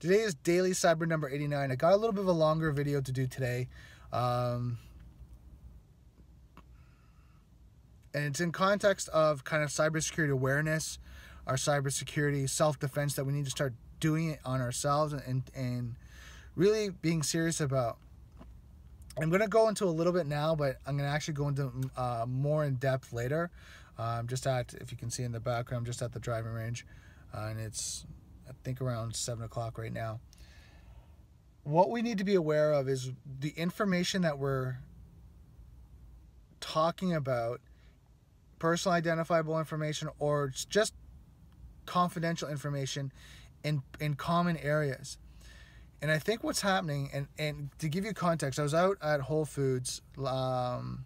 Today is daily cyber number 89. I got a little bit of a longer video to do today. Um, and it's in context of kind of cybersecurity awareness, our cybersecurity self-defense that we need to start doing it on ourselves and, and really being serious about. I'm going to go into a little bit now, but I'm going to actually go into uh, more in depth later. I'm just at, if you can see in the background, just at the driving range. Uh, and it's, I think, around 7 o'clock right now. What we need to be aware of is the information that we're talking about, personal identifiable information, or just confidential information in, in common areas. And I think what's happening, and, and to give you context, I was out at Whole Foods um,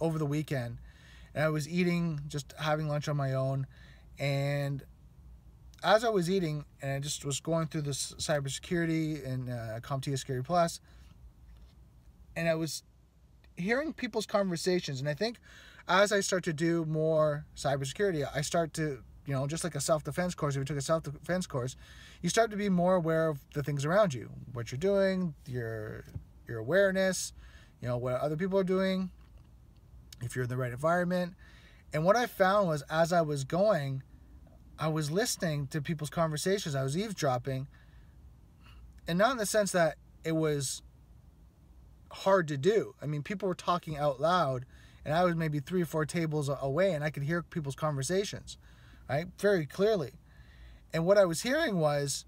over the weekend, and I was eating, just having lunch on my own, and as I was eating, and I just was going through this cybersecurity and uh, CompTIA Security Plus, and I was hearing people's conversations, and I think as I start to do more cybersecurity, I start to you know, just like a self-defense course, if you took a self-defense course, you start to be more aware of the things around you, what you're doing, your your awareness, you know, what other people are doing, if you're in the right environment. And what I found was as I was going, I was listening to people's conversations, I was eavesdropping, and not in the sense that it was hard to do. I mean, people were talking out loud, and I was maybe three or four tables away, and I could hear people's conversations right? Very clearly. And what I was hearing was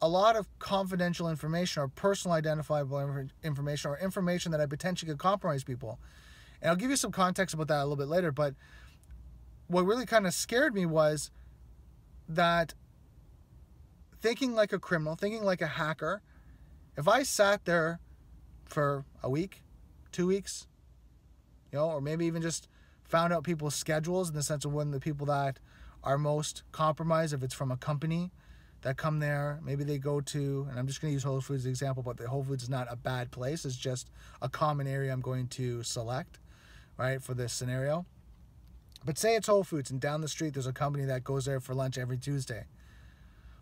a lot of confidential information or personal identifiable information or information that I potentially could compromise people. And I'll give you some context about that a little bit later, but what really kind of scared me was that thinking like a criminal, thinking like a hacker, if I sat there for a week, two weeks, you know, or maybe even just found out people's schedules in the sense of when the people that are most compromised if it's from a company that come there. Maybe they go to, and I'm just going to use Whole Foods as an example, but the Whole Foods is not a bad place. It's just a common area I'm going to select, right, for this scenario. But say it's Whole Foods, and down the street there's a company that goes there for lunch every Tuesday.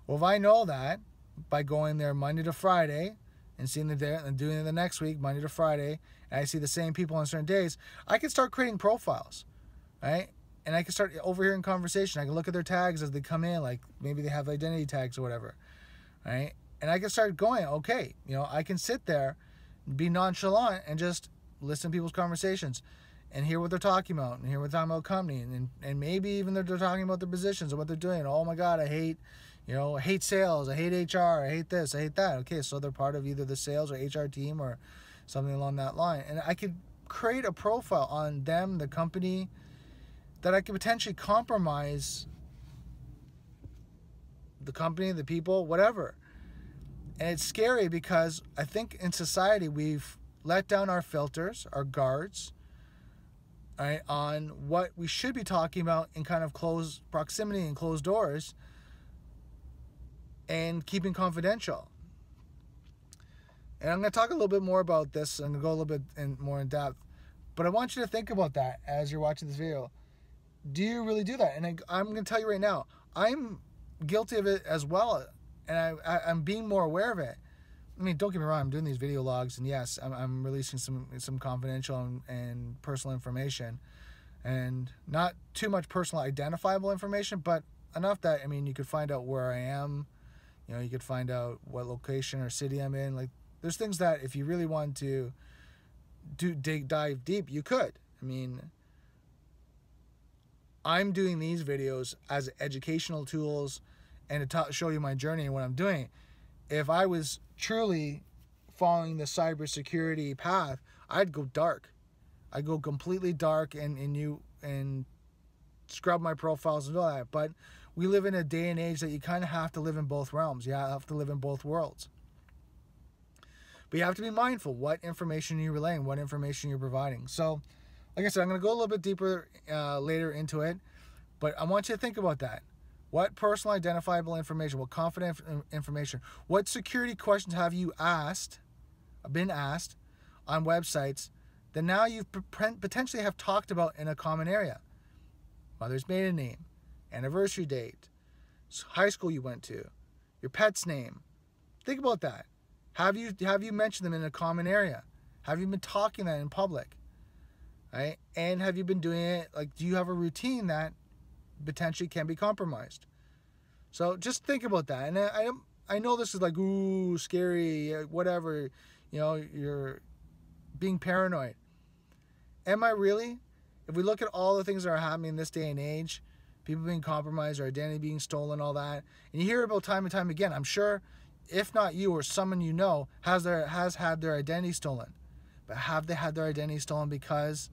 Well, if I know that by going there Monday to Friday and seeing it there and doing it the next week, Monday to Friday, and I see the same people on certain days, I can start creating profiles, right? and I can start overhearing conversation. I can look at their tags as they come in, like maybe they have identity tags or whatever, right? And I can start going, okay, you know, I can sit there, be nonchalant, and just listen to people's conversations, and hear what they're talking about, and hear what they're talking about company, and and maybe even they're, talking about their positions and what they're doing. Oh my God, I hate, you know, I hate sales, I hate HR, I hate this, I hate that. Okay, so they're part of either the sales or HR team or something along that line, and I could create a profile on them, the company that I could potentially compromise the company, the people, whatever. And it's scary because I think in society we've let down our filters, our guards, right, on what we should be talking about in kind of close proximity and closed doors and keeping confidential. And I'm going to talk a little bit more about this and go a little bit in, more in depth. But I want you to think about that as you're watching this video do you really do that? And I, am going to tell you right now, I'm guilty of it as well, and I, I am being more aware of it. I mean, don't get me wrong. I'm doing these video logs, and yes, I'm, I'm releasing some some confidential and, and personal information, and not too much personal identifiable information, but enough that I mean, you could find out where I am. You know, you could find out what location or city I'm in. Like, there's things that if you really want to do dig dive deep, you could. I mean, I'm doing these videos as educational tools and to show you my journey and what I'm doing. If I was truly following the cybersecurity path, I'd go dark. I'd go completely dark and, and you and scrub my profiles and all that. But we live in a day and age that you kind of have to live in both realms. You have to live in both worlds. But you have to be mindful what information you're relaying, what information you're providing. So like I said, I'm going to go a little bit deeper uh, later into it, but I want you to think about that. What personal identifiable information, what confident information, what security questions have you asked, been asked on websites that now you've potentially have talked about in a common area? Mother's maiden name, anniversary date, high school you went to, your pet's name, Think about that. Have you have you mentioned them in a common area? Have you been talking that in public? Right? And have you been doing it like do you have a routine that potentially can be compromised? So just think about that. And I I know this is like ooh scary, uh, whatever. You know, you're being paranoid. Am I really? If we look at all the things that are happening in this day and age, people being compromised, or identity being stolen, all that, and you hear about time and time again. I'm sure, if not you or someone you know has their has had their identity stolen, but have they had their identity stolen because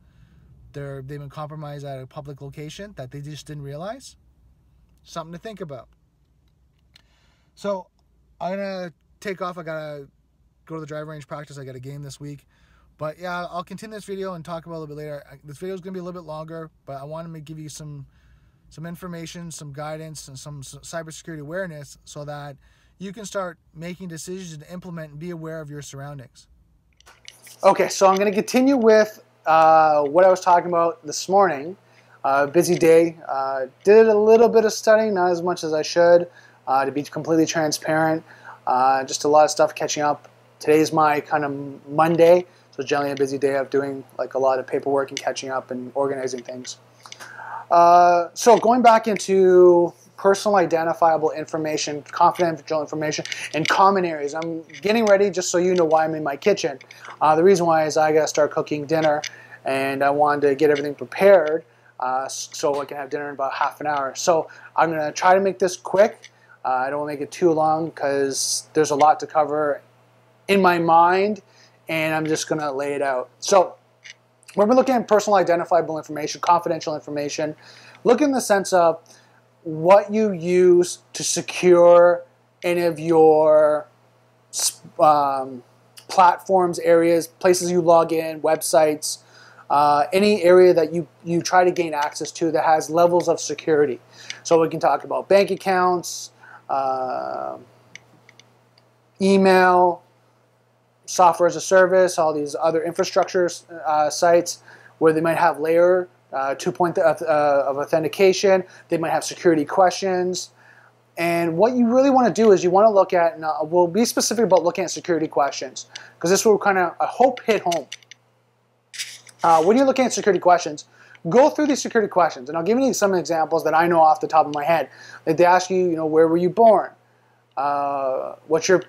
they're they've been compromised at a public location that they just didn't realize? Something to think about. So I'm gonna take off. I gotta go to the drive range practice. I got a game this week. But yeah, I'll continue this video and talk about a little bit later. This video is gonna be a little bit longer, but I wanted to give you some some information, some guidance, and some cybersecurity awareness so that you can start making decisions and implement and be aware of your surroundings. Okay, so I'm going to continue with uh, what I was talking about this morning. Uh, busy day. Uh, did a little bit of studying, not as much as I should, uh, to be completely transparent. Uh, just a lot of stuff catching up. Today's my kind of Monday, so generally a busy day of doing like a lot of paperwork and catching up and organizing things. So going back into personal identifiable information, confidential information, and common areas. I'm getting ready just so you know why I'm in my kitchen. Uh, the reason why is I got to start cooking dinner and I wanted to get everything prepared uh, so I can have dinner in about half an hour. So I'm going to try to make this quick. Uh, I don't want to make it too long because there's a lot to cover in my mind and I'm just going to lay it out. So when we're looking at personal identifiable information, confidential information, look in the sense of what you use to secure any of your um, platforms, areas, places you log in, websites, uh, any area that you, you try to gain access to that has levels of security. So we can talk about bank accounts, uh, email, software as a service, all these other infrastructure uh, sites where they might have layer uh, two point of, uh, of authentication. They might have security questions. And what you really want to do is you want to look at, and uh, we'll be specific about looking at security questions, because this will kind of, I hope, hit home. Uh, when you're looking at security questions, go through these security questions, and I'll give you some examples that I know off the top of my head. Like they ask you, you know, where were you born? Uh, what's your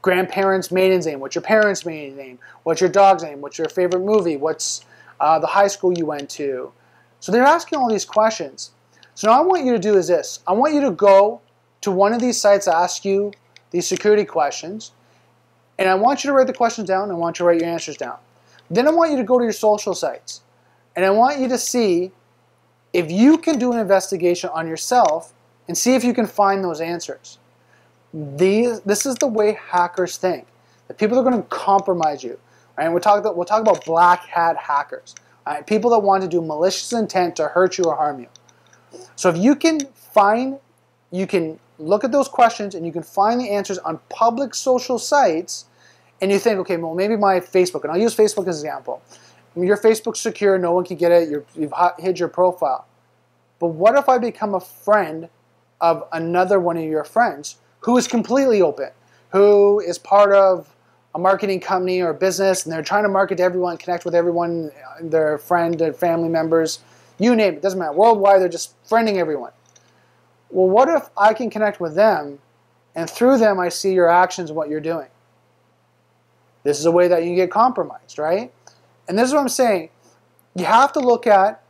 grandparents' maiden name? What's your parents' maiden name? What's your dog's name? What's your favorite movie? What's uh, the high school you went to? So they're asking all these questions. So now I want you to do is this. I want you to go to one of these sites that ask you these security questions, and I want you to write the questions down, and I want you to write your answers down. Then I want you to go to your social sites, and I want you to see if you can do an investigation on yourself and see if you can find those answers. These, this is the way hackers think. That people are going to compromise you. Right? And we'll talk, about, we'll talk about black hat hackers. Right? People that want to do malicious intent to hurt you or harm you. So if you can find, you can look at those questions and you can find the answers on public social sites and you think, okay, well, maybe my Facebook, and I'll use Facebook as an example. Your Facebook's secure, no one can get it, you have hid your profile. But what if I become a friend of another one of your friends who is completely open, who is part of a marketing company or business, and they're trying to market to everyone, connect with everyone, their friend, their family members, you name it, doesn't matter. Worldwide, they're just friending everyone. Well, what if I can connect with them, and through them, I see your actions and what you're doing? This is a way that you get compromised, right? And this is what I'm saying. You have to look at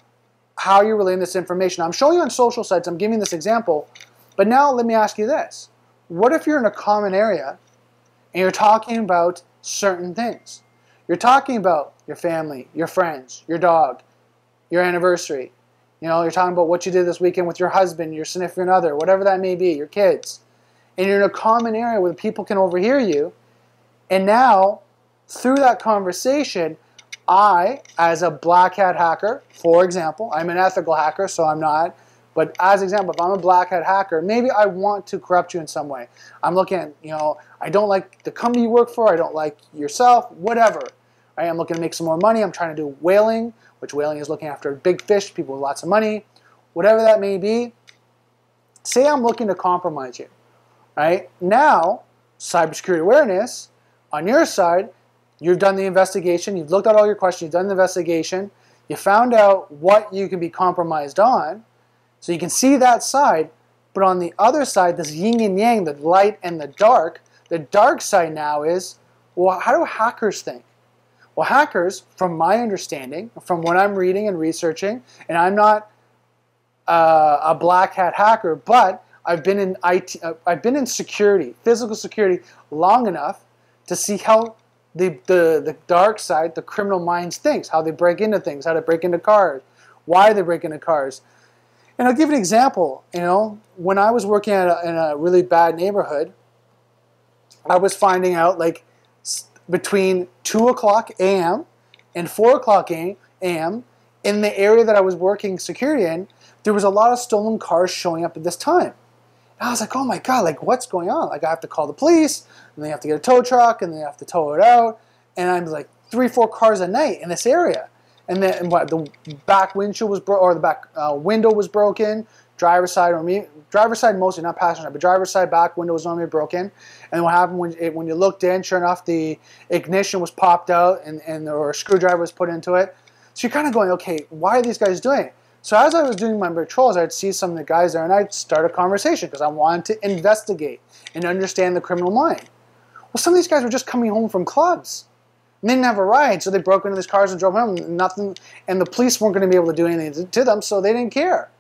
how you're relaying this information. I'm showing you on social sites, I'm giving this example, but now let me ask you this. What if you're in a common area and you're talking about certain things? You're talking about your family, your friends, your dog, your anniversary. You know, you're talking about what you did this weekend with your husband, your significant other, whatever that may be, your kids. And you're in a common area where people can overhear you. And now, through that conversation, I, as a black hat hacker, for example, I'm an ethical hacker, so I'm not but as example, if I'm a black hat hacker, maybe I want to corrupt you in some way. I'm looking at, you know, I don't like the company you work for, I don't like yourself, whatever. I'm looking to make some more money. I'm trying to do whaling, which whaling is looking after big fish, people with lots of money, whatever that may be. Say I'm looking to compromise you. Right? Now, cybersecurity awareness, on your side, you've done the investigation, you've looked at all your questions, you've done the investigation, you found out what you can be compromised on, so you can see that side, but on the other side, this yin and yang, the light and the dark, the dark side now is, well, how do hackers think? Well, hackers, from my understanding, from what I'm reading and researching, and I'm not uh, a black hat hacker, but I've been in IT, uh, I've been in security, physical security, long enough to see how the, the, the dark side, the criminal minds thinks, how they break into things, how to break into cars, why they break into cars. And I'll give an example. You know, when I was working a, in a really bad neighborhood, I was finding out like between 2 o'clock a.m. and 4 o'clock a.m. in the area that I was working security in, there was a lot of stolen cars showing up at this time. And I was like, oh my God, like what's going on? Like I have to call the police, and they have to get a tow truck, and they have to tow it out. And I'm like, three, four cars a night in this area. And then what, the back windshield was broken, or the back uh, window was broken, driver's side or me, driver's side mostly, not passenger side, but driver's side back window was normally broken. And what happened when it, when you looked in, sure enough, the ignition was popped out and, and or a screwdriver was put into it. So you're kind of going, okay, why are these guys doing it? So as I was doing my patrols, I'd see some of the guys there and I'd start a conversation because I wanted to investigate and understand the criminal mind. Well, some of these guys were just coming home from clubs. They didn't have a ride, so they broke into these cars and drove home. Nothing, and the police weren't going to be able to do anything to them, so they didn't care.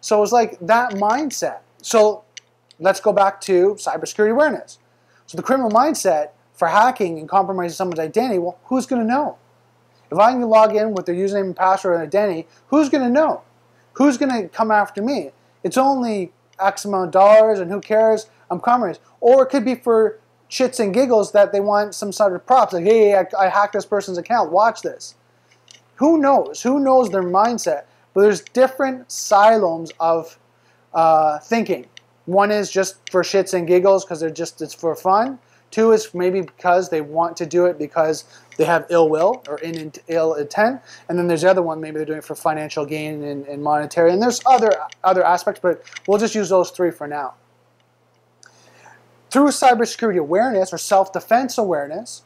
So it was like that mindset. So let's go back to cybersecurity awareness. So the criminal mindset for hacking and compromising someone's identity, well, who's going to know? If I can log in with their username and password and identity, who's going to know? Who's going to come after me? It's only X amount of dollars and who cares? I'm compromised. Or it could be for shits and giggles that they want some sort of props. Like, hey, I, I hacked this person's account. Watch this. Who knows? Who knows their mindset? But there's different silos of uh, thinking. One is just for shits and giggles because they're just it's for fun. Two is maybe because they want to do it because they have ill will or in, in, ill intent. And then there's the other one, maybe they're doing it for financial gain and, and monetary. And there's other other aspects, but we'll just use those three for now. Through cybersecurity awareness or self-defense awareness,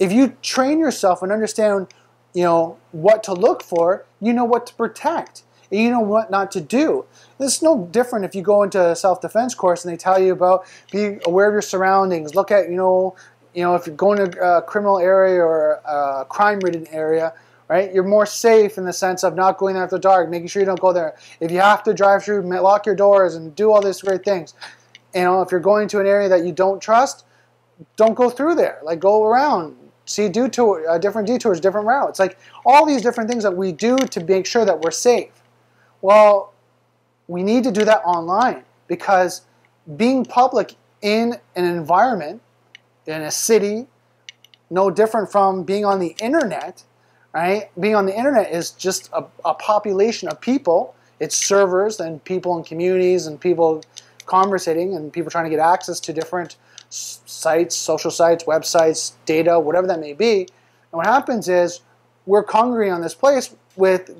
if you train yourself and understand you know what to look for, you know what to protect, and you know what not to do. It's no different if you go into a self-defense course and they tell you about be aware of your surroundings. Look at you know you know if you're going to a criminal area or a crime-ridden area, right? You're more safe in the sense of not going there after dark, making sure you don't go there. If you have to drive through, lock your doors and do all these great things. You know, if you're going to an area that you don't trust, don't go through there. Like go around, see detour, uh, different detours, different routes. Like all these different things that we do to make sure that we're safe. Well, we need to do that online because being public in an environment, in a city, no different from being on the internet, right? Being on the internet is just a, a population of people. It's servers and people in communities and people conversating and people trying to get access to different sites, social sites, websites, data, whatever that may be. And what happens is we're congregating on this place with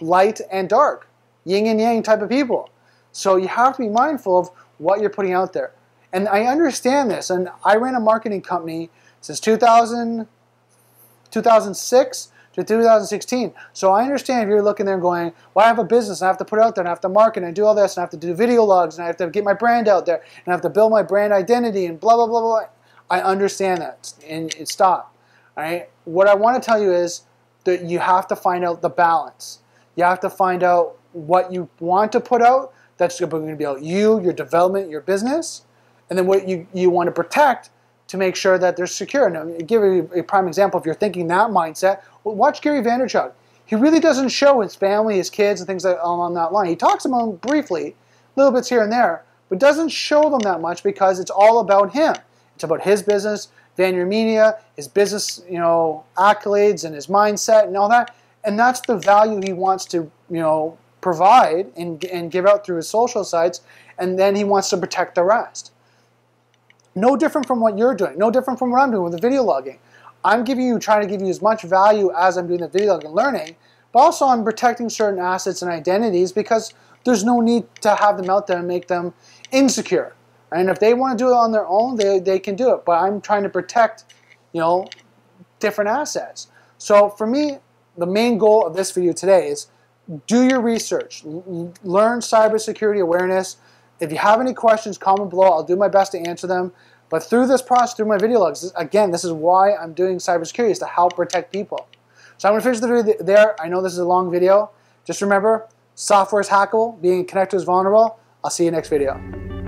light and dark, yin and yang type of people. So you have to be mindful of what you're putting out there. And I understand this, and I ran a marketing company since 2000, 2006 to 2016. So I understand if you're looking there and going, well, I have a business, and I have to put it out there, and I have to market, and do all this, and I have to do video logs, and I have to get my brand out there, and I have to build my brand identity, and blah, blah, blah, blah. I understand that, and stop. All right? What I want to tell you is that you have to find out the balance. You have to find out what you want to put out that's going to be about you, your development, your business, and then what you, you want to protect to make sure that they're secure. Now, give you a prime example. If you're thinking that mindset, well, watch Gary Vaynerchuk. He really doesn't show his family, his kids, and things like along that line. He talks about them briefly, little bits here and there, but doesn't show them that much because it's all about him. It's about his business, VaynerMedia, his business, you know, accolades and his mindset and all that. And that's the value he wants to, you know, provide and, and give out through his social sites. And then he wants to protect the rest. No different from what you're doing. No different from what I'm doing with the video logging. I'm giving you, trying to give you as much value as I'm doing the video logging learning, but also I'm protecting certain assets and identities because there's no need to have them out there and make them insecure. And if they want to do it on their own, they, they can do it. But I'm trying to protect, you know, different assets. So for me, the main goal of this video today is do your research, learn cybersecurity awareness. If you have any questions, comment below. I'll do my best to answer them. But through this process, through my video logs, again, this is why I'm doing cybersecurity, is to help protect people. So I'm going to finish the video there. I know this is a long video. Just remember, software is hackable, being connected is vulnerable. I'll see you next video.